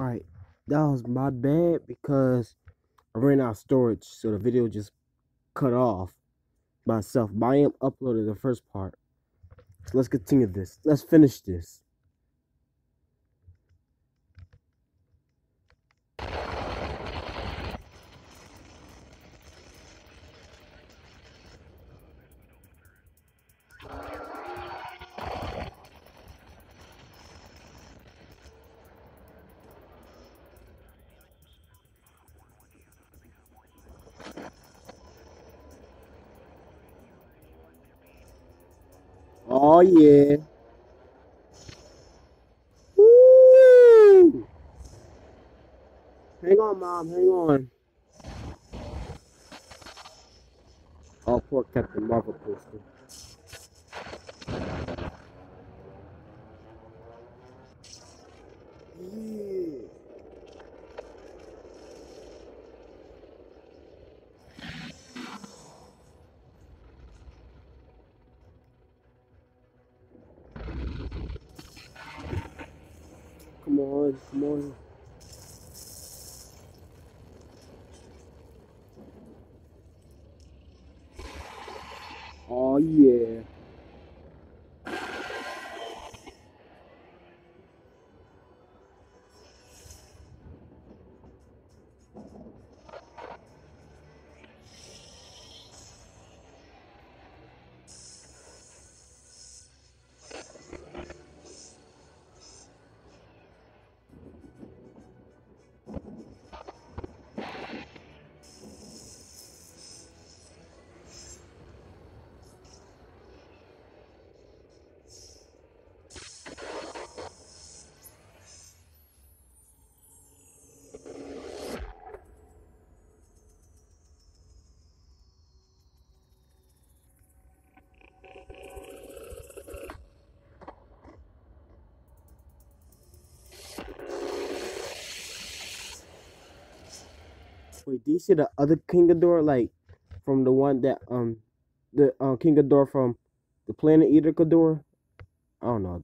Alright, that was my bad because I ran out of storage, so the video just cut off myself. But I am uploading the first part. So let's continue this. Let's finish this. Oh yeah. Woo! Hang on, mom. Hang on. Oh, poor Captain Marvel poster. On, come on. Oh yeah. Wait, do you see the other King Ghidorah, like from the one that um the uh, King Ghidorah from the Planet Eater Ghidorah? I don't know.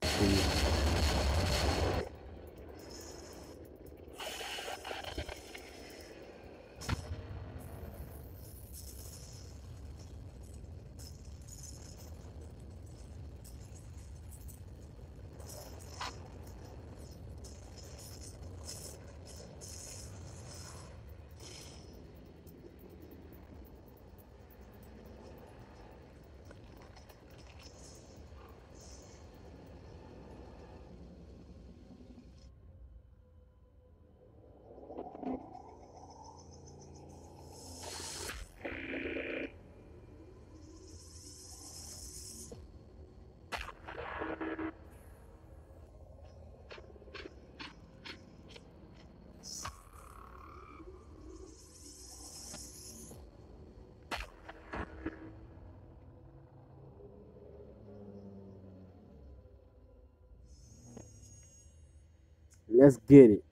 Let's get it.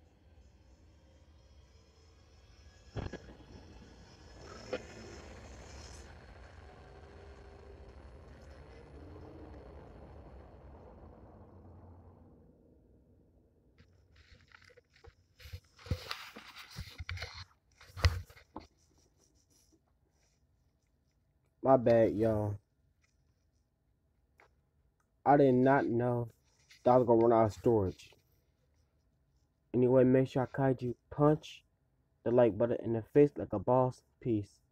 My bad, y'all. I did not know that I was gonna run out of storage. Anyway, make sure I kaiju punch the like button in the face like a boss. Peace.